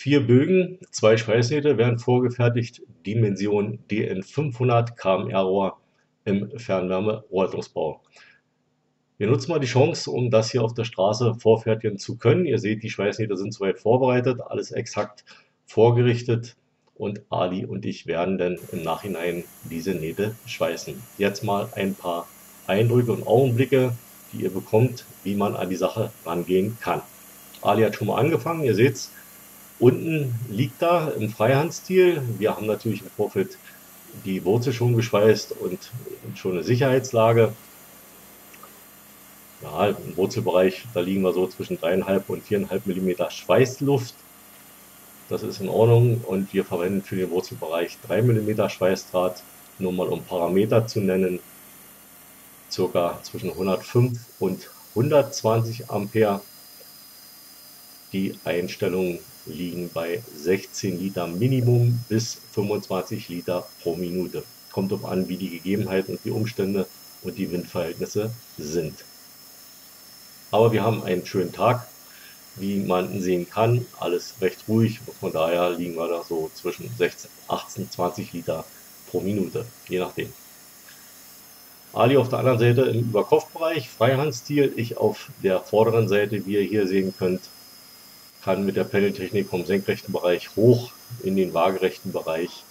Vier Bögen, zwei Schweißnähte werden vorgefertigt, Dimension DN500 kmR-Rohr im Fernwärme-Rohrleitungsbau. Wir nutzen mal die Chance, um das hier auf der Straße vorfertigen zu können. Ihr seht, die Schweißnähte sind soweit vorbereitet, alles exakt vorgerichtet und Ali und ich werden dann im Nachhinein diese Nähte schweißen. Jetzt mal ein paar Eindrücke und Augenblicke, die ihr bekommt, wie man an die Sache rangehen kann. Ali hat schon mal angefangen, ihr seht's, unten liegt da im Freihandstil. Wir haben natürlich im Vorfeld die Wurzel schon geschweißt und schon eine Sicherheitslage. Ja, im Wurzelbereich, da liegen wir so zwischen 3,5 und 4,5 mm Schweißluft. Das ist in Ordnung und wir verwenden für den Wurzelbereich 3 mm Schweißdraht, nur mal um Parameter zu nennen, circa zwischen 105 und 120 Ampere. Die Einstellungen liegen bei 16 Liter Minimum bis 25 Liter pro Minute. Kommt darauf an, wie die Gegebenheiten und die Umstände und die Windverhältnisse sind. Aber wir haben einen schönen Tag, wie man sehen kann. Alles recht ruhig. Von daher liegen wir da so zwischen 16, 18, 20 Liter pro Minute, je nachdem. Ali auf der anderen Seite im Überkopfbereich, Freihandstil. Ich auf der vorderen Seite, wie ihr hier sehen könnt, kann mit der Pendeltechnik vom senkrechten Bereich hoch in den waagerechten Bereich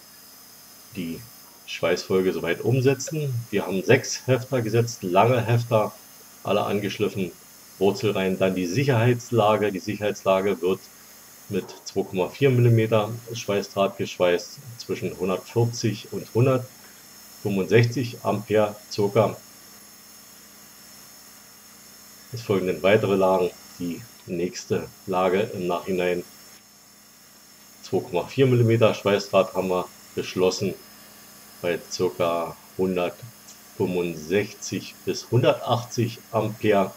die Schweißfolge soweit umsetzen. Wir haben sechs Hefter gesetzt, lange Hefter, alle angeschliffen Wurzel rein. Dann die Sicherheitslage. Die Sicherheitslage wird mit 2,4 mm Schweißdraht geschweißt zwischen 140 und 165 Ampere circa. Es folgen dann weitere Lagen. Die nächste Lage im Nachhinein 2,4 mm Schweißdraht haben wir geschlossen bei ca. 165 bis 180 Ampere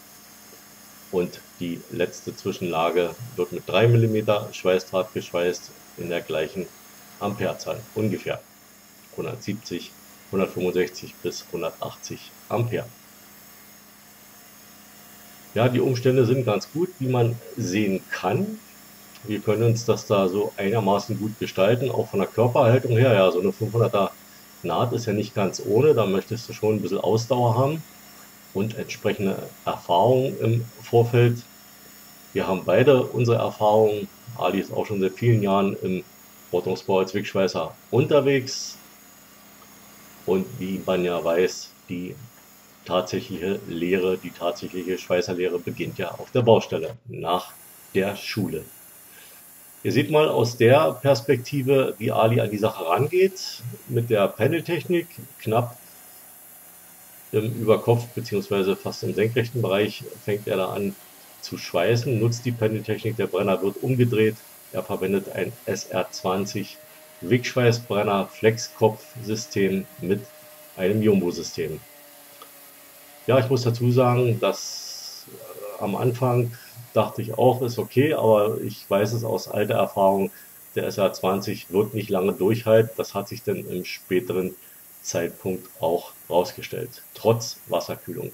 und die letzte Zwischenlage wird mit 3 mm Schweißdraht geschweißt in der gleichen Amperezahl, ungefähr 170, 165 bis 180 Ampere. Ja, die Umstände sind ganz gut, wie man sehen kann. Wir können uns das da so einigermaßen gut gestalten, auch von der Körperhaltung her. Ja, so eine 500er Naht ist ja nicht ganz ohne, da möchtest du schon ein bisschen Ausdauer haben und entsprechende Erfahrung im Vorfeld. Wir haben beide unsere Erfahrungen. Ali ist auch schon seit vielen Jahren im Ordnungsbau als Wegschweißer unterwegs. Und wie man ja weiß, die tatsächliche Lehre, die tatsächliche Schweißerlehre beginnt ja auf der Baustelle nach der Schule. Ihr seht mal aus der Perspektive, wie Ali an die Sache rangeht, mit der Pendeltechnik, knapp im Überkopf bzw. fast im senkrechten Bereich fängt er da an zu schweißen, nutzt die Pendeltechnik, der Brenner wird umgedreht, er verwendet ein SR20 Wegschweißbrenner Flexkopfsystem mit einem Jumbo-System. Ja, ich muss dazu sagen, dass äh, am Anfang dachte ich auch, ist okay, aber ich weiß es aus alter Erfahrung, der SR20 wird nicht lange durchhalten. Das hat sich dann im späteren Zeitpunkt auch rausgestellt, trotz Wasserkühlung.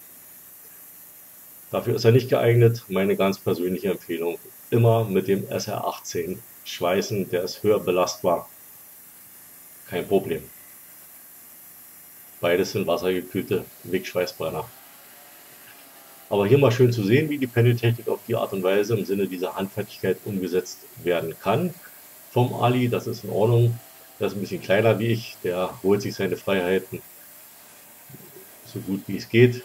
Dafür ist er nicht geeignet. Meine ganz persönliche Empfehlung, immer mit dem SR18 schweißen, der ist höher belastbar. Kein Problem. Beides sind wassergekühlte Wegschweißbrenner. Aber hier mal schön zu sehen, wie die Pendeltechnik auf die Art und Weise im Sinne dieser Handfertigkeit umgesetzt werden kann. Vom Ali, das ist in Ordnung. Der ist ein bisschen kleiner wie ich, der holt sich seine Freiheiten so gut wie es geht.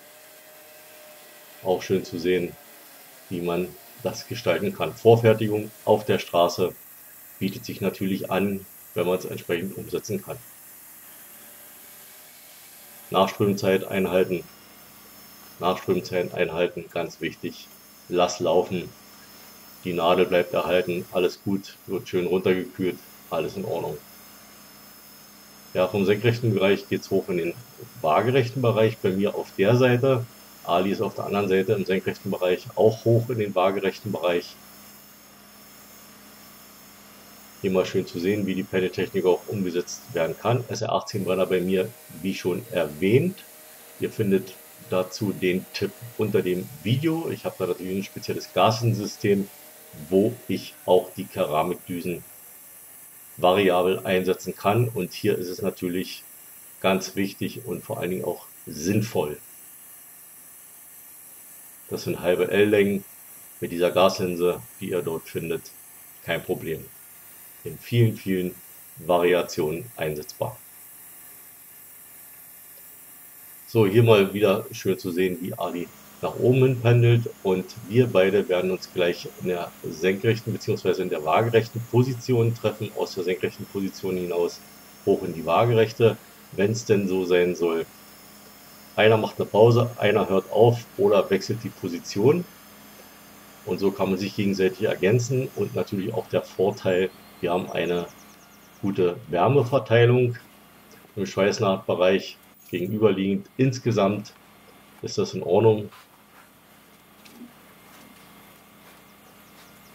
Auch schön zu sehen, wie man das gestalten kann. Vorfertigung auf der Straße bietet sich natürlich an, wenn man es entsprechend umsetzen kann. Nachströmzeit einhalten. Nachströmzeit einhalten, ganz wichtig. Lass laufen. Die Nadel bleibt erhalten. Alles gut. Wird schön runtergekühlt. Alles in Ordnung. Ja, vom senkrechten Bereich geht es hoch in den waagerechten Bereich. Bei mir auf der Seite. Ali ist auf der anderen Seite im senkrechten Bereich auch hoch in den waagerechten Bereich. Hier mal schön zu sehen, wie die Pendeltechnik auch umgesetzt werden kann. SR18 Brenner bei mir, wie schon erwähnt. Ihr findet dazu den Tipp unter dem Video. Ich habe da natürlich ein spezielles Gasensystem wo ich auch die Keramikdüsen variabel einsetzen kann. Und hier ist es natürlich ganz wichtig und vor allen Dingen auch sinnvoll. Das sind halbe L-Längen mit dieser Gaslinse, die ihr dort findet. Kein Problem. In vielen, vielen Variationen einsetzbar. So, hier mal wieder schön zu sehen, wie Ali nach oben hin pendelt und wir beide werden uns gleich in der senkrechten bzw. in der waagerechten Position treffen, aus der senkrechten Position hinaus hoch in die waagerechte, wenn es denn so sein soll. Einer macht eine Pause, einer hört auf oder wechselt die Position und so kann man sich gegenseitig ergänzen und natürlich auch der Vorteil, wir haben eine gute Wärmeverteilung im Schweißnahtbereich gegenüberliegend. Insgesamt ist das in Ordnung.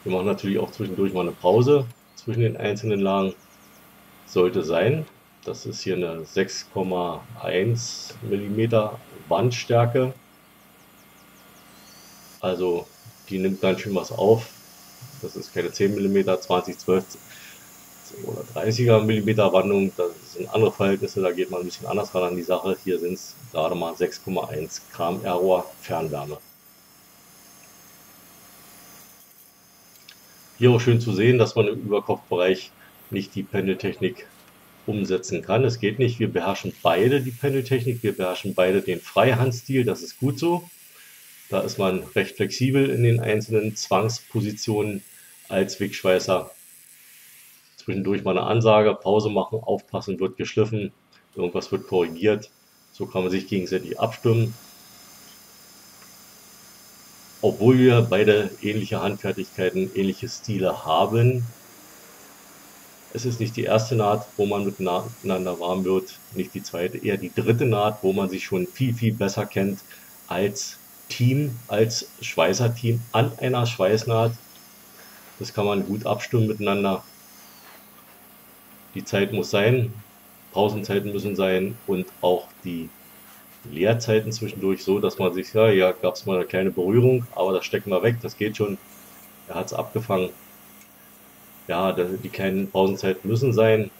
Wir machen natürlich auch zwischendurch mal eine Pause zwischen den einzelnen Lagen. Sollte sein. Das ist hier eine 6,1 mm Wandstärke. Also die nimmt ganz schön was auf. Das ist keine 10 mm, 20, 12 oder 30er mm Wandung. Das sind andere Verhältnisse, da geht man ein bisschen anders ran an die Sache. Hier sind es gerade mal 6,1 Km Error Fernwärme. Hier auch schön zu sehen, dass man im Überkopfbereich nicht die Pendeltechnik umsetzen kann. Es geht nicht. Wir beherrschen beide die Pendeltechnik. Wir beherrschen beide den Freihandstil. Das ist gut so. Da ist man recht flexibel in den einzelnen Zwangspositionen als Wegschweißer. Zwischendurch mal eine Ansage, Pause machen, aufpassen, wird geschliffen, irgendwas wird korrigiert. So kann man sich gegenseitig abstimmen obwohl wir beide ähnliche Handfertigkeiten, ähnliche Stile haben, es ist nicht die erste Naht, wo man miteinander warm wird, nicht die zweite, eher die dritte Naht, wo man sich schon viel, viel besser kennt als Team, als Schweißerteam an einer Schweißnaht. Das kann man gut abstimmen miteinander. Die Zeit muss sein, Pausenzeiten müssen sein und auch die Leerzeiten zwischendurch so, dass man sich, ja, ja, gab es mal eine kleine Berührung, aber das stecken wir weg, das geht schon. Er hat es abgefangen. Ja, die kleinen Pausenzeiten müssen sein.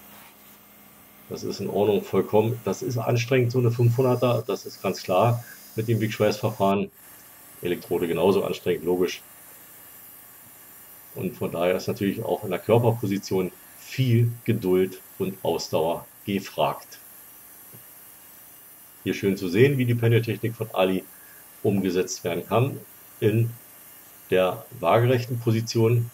Das ist in Ordnung, vollkommen. Das ist anstrengend, so eine 500er, das ist ganz klar mit dem Wegschweißverfahren. Elektrode genauso anstrengend, logisch. Und von daher ist natürlich auch in der Körperposition viel Geduld und Ausdauer gefragt. Hier schön zu sehen, wie die Pendeltechnik von Ali umgesetzt werden kann in der waagerechten Position.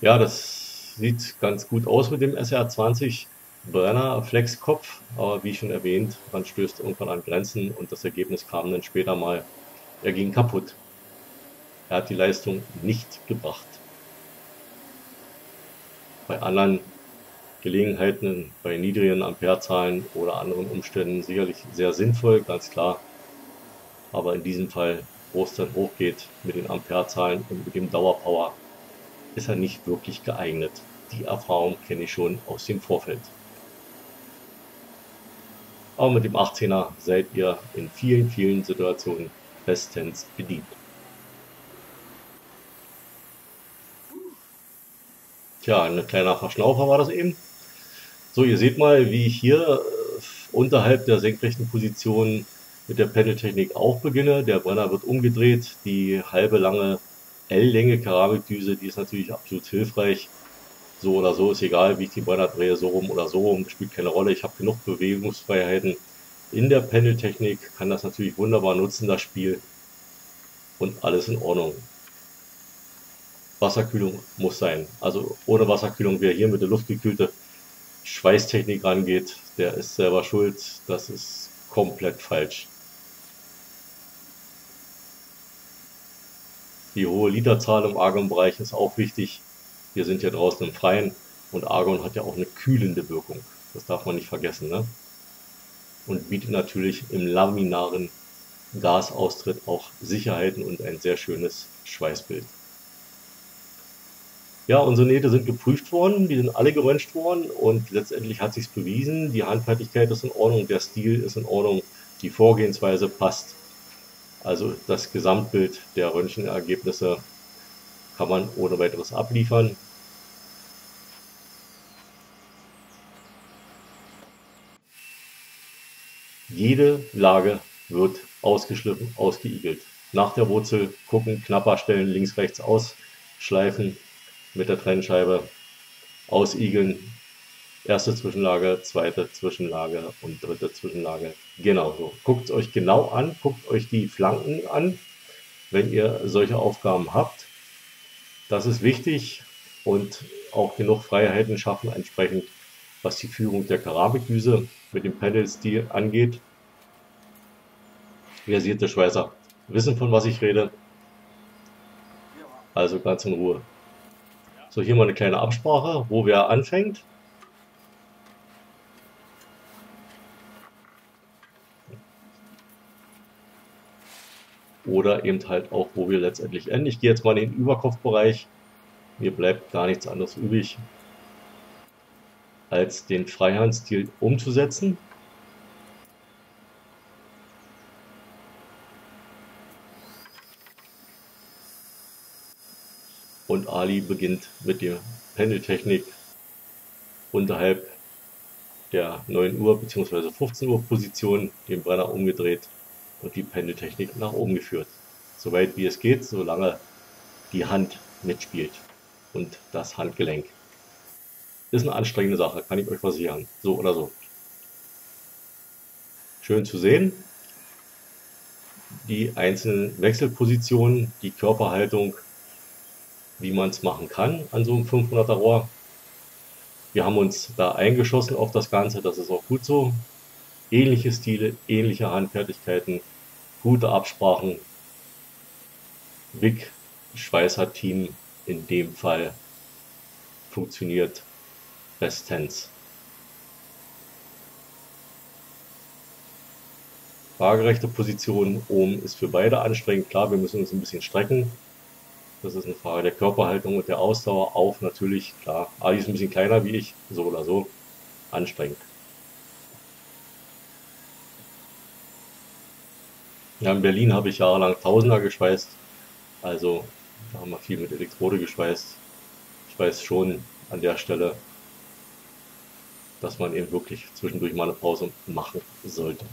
Ja, das sieht ganz gut aus mit dem SR20 Brenner Flexkopf, aber wie schon erwähnt, man stößt irgendwann an Grenzen und das Ergebnis kam dann später mal, er ging kaputt. Er hat die Leistung nicht gebracht bei anderen Gelegenheiten, bei niedrigen Amperezahlen oder anderen Umständen sicherlich sehr sinnvoll, ganz klar. Aber in diesem Fall, wo es dann hochgeht mit den Amperezahlen und mit dem Dauerpower, ist er nicht wirklich geeignet. Die Erfahrung kenne ich schon aus dem Vorfeld. Aber mit dem 18er seid ihr in vielen, vielen Situationen bestens bedient. Tja, ein kleiner Verschnaufer war das eben. So, ihr seht mal, wie ich hier äh, unterhalb der senkrechten Position mit der Pendeltechnik auch beginne. Der Brenner wird umgedreht. Die halbe lange L-Länge Keramikdüse, die ist natürlich absolut hilfreich. So oder so ist egal, wie ich die Brenner drehe, so rum oder so rum, spielt keine Rolle. Ich habe genug Bewegungsfreiheiten in der Pendeltechnik, kann das natürlich wunderbar nutzen, das Spiel. Und alles in Ordnung. Wasserkühlung muss sein. Also ohne Wasserkühlung, wer hier mit der luftgekühlte Schweißtechnik rangeht, der ist selber schuld. Das ist komplett falsch. Die hohe Literzahl im Argon-Bereich ist auch wichtig. Wir sind ja draußen im Freien und Argon hat ja auch eine kühlende Wirkung. Das darf man nicht vergessen. Ne? Und bietet natürlich im laminaren Gasaustritt auch Sicherheiten und ein sehr schönes Schweißbild. Ja, unsere Nähte sind geprüft worden, die sind alle geröntgt worden und letztendlich hat sich bewiesen, die Handfertigkeit ist in Ordnung, der Stil ist in Ordnung, die Vorgehensweise passt. Also das Gesamtbild der Röntgenergebnisse kann man ohne weiteres abliefern. Jede Lage wird ausgeschliffen, ausgeigelt. Nach der Wurzel gucken, knapper stellen, links, rechts ausschleifen, mit der Trennscheibe ausigeln. Erste Zwischenlage, zweite Zwischenlage und dritte Zwischenlage. Genau so. Guckt es euch genau an, guckt euch die Flanken an, wenn ihr solche Aufgaben habt. Das ist wichtig und auch genug Freiheiten schaffen entsprechend, was die Führung der Keramikdüse mit dem Panelstil angeht. Versierte Schweißer wissen, von was ich rede. Also ganz in Ruhe. So, hier mal eine kleine Absprache, wo wer anfängt. Oder eben halt auch, wo wir letztendlich enden. Ich gehe jetzt mal in den Überkopfbereich. Mir bleibt gar nichts anderes übrig, als den Freihandstil umzusetzen. Ali beginnt mit der Pendeltechnik unterhalb der 9 Uhr bzw. 15 Uhr Position den Brenner umgedreht und die Pendeltechnik nach oben geführt. Soweit wie es geht, solange die Hand mitspielt und das Handgelenk. Ist eine anstrengende Sache, kann ich euch versichern. So oder so. Schön zu sehen. Die einzelnen Wechselpositionen, die Körperhaltung wie man es machen kann an so einem 500er Rohr. Wir haben uns da eingeschossen auf das Ganze, das ist auch gut so. Ähnliche Stile, ähnliche Handfertigkeiten, gute Absprachen. Big Schweißer Team in dem Fall funktioniert bestens. Waagerechte Position oben ist für beide anstrengend. Klar, wir müssen uns ein bisschen strecken. Das ist eine Frage der Körperhaltung und der Ausdauer auf natürlich, klar. Ali ist ein bisschen kleiner wie ich, so oder so, anstrengend. Ja, in Berlin habe ich jahrelang Tausender geschweißt, also da haben wir viel mit Elektrode geschweißt. Ich weiß schon an der Stelle, dass man eben wirklich zwischendurch mal eine Pause machen sollte.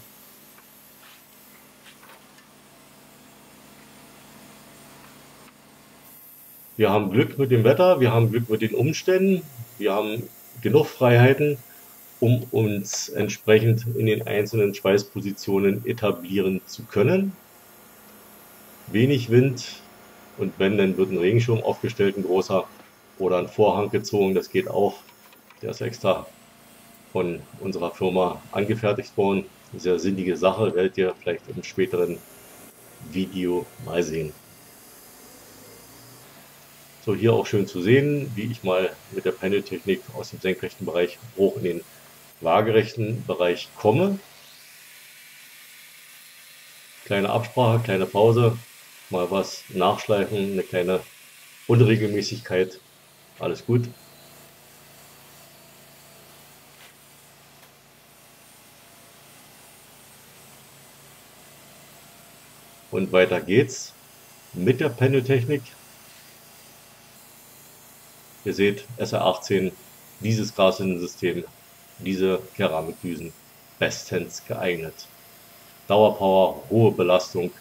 Wir haben Glück mit dem Wetter, wir haben Glück mit den Umständen, wir haben genug Freiheiten, um uns entsprechend in den einzelnen Schweißpositionen etablieren zu können. Wenig Wind und wenn, dann wird ein Regenschirm aufgestellt, ein großer oder ein Vorhang gezogen, das geht auch. Der ist extra von unserer Firma angefertigt worden. Sehr sinnige Sache, werdet ihr vielleicht im späteren Video mal sehen. So hier auch schön zu sehen, wie ich mal mit der Pendeltechnik aus dem senkrechten Bereich hoch in den waagerechten Bereich komme. Kleine Absprache, kleine Pause, mal was nachschleifen, eine kleine Unregelmäßigkeit, alles gut. Und weiter geht's mit der Pendeltechnik. Ihr seht, SR18, dieses Grashinnensystem, diese Keramikdüsen, bestens geeignet. Dauerpower, hohe Belastung,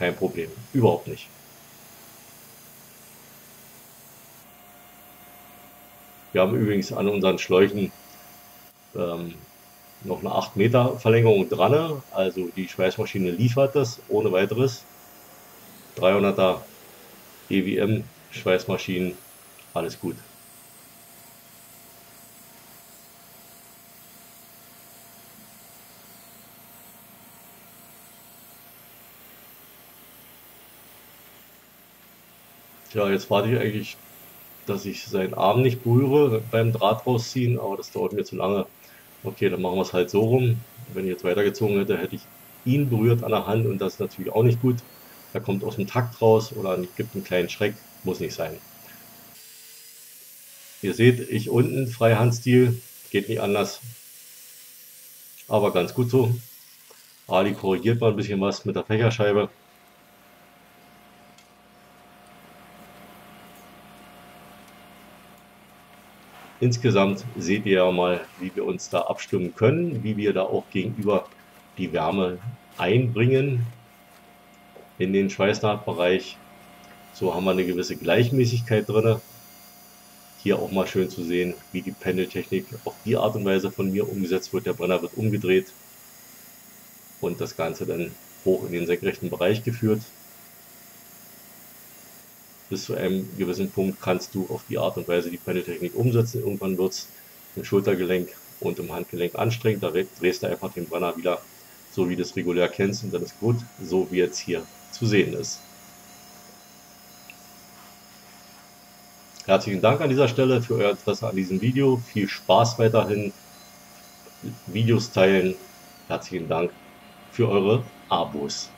kein Problem, überhaupt nicht. Wir haben übrigens an unseren Schläuchen ähm, noch eine 8 Meter Verlängerung dran, also die Schweißmaschine liefert das ohne weiteres. 300er EWM Schweißmaschinen alles gut. Tja, jetzt warte ich eigentlich, dass ich seinen Arm nicht berühre beim Draht rausziehen, aber das dauert mir zu lange. Okay, dann machen wir es halt so rum. Wenn ich jetzt weitergezogen hätte, hätte ich ihn berührt an der Hand und das ist natürlich auch nicht gut. Er kommt aus dem Takt raus oder gibt einen kleinen Schreck, muss nicht sein. Ihr seht, ich unten, Freihandstil, geht nicht anders. Aber ganz gut so. Ali korrigiert mal ein bisschen was mit der Fächerscheibe. Insgesamt seht ihr ja mal, wie wir uns da abstimmen können, wie wir da auch gegenüber die Wärme einbringen in den Schweißnahtbereich. So haben wir eine gewisse Gleichmäßigkeit drin. Hier auch mal schön zu sehen, wie die Pendeltechnik auf die Art und Weise von mir umgesetzt wird. Der Brenner wird umgedreht und das Ganze dann hoch in den senkrechten Bereich geführt bis zu einem gewissen Punkt kannst du auf die Art und Weise die Pendeltechnik umsetzen. Irgendwann wird es im Schultergelenk und im Handgelenk anstrengend. Da drehst du einfach den Brenner wieder so, wie du es regulär kennst und dann ist gut, so wie jetzt hier zu sehen ist. Herzlichen Dank an dieser Stelle für euer Interesse an diesem Video. Viel Spaß weiterhin. Videos teilen. Herzlichen Dank für eure Abos.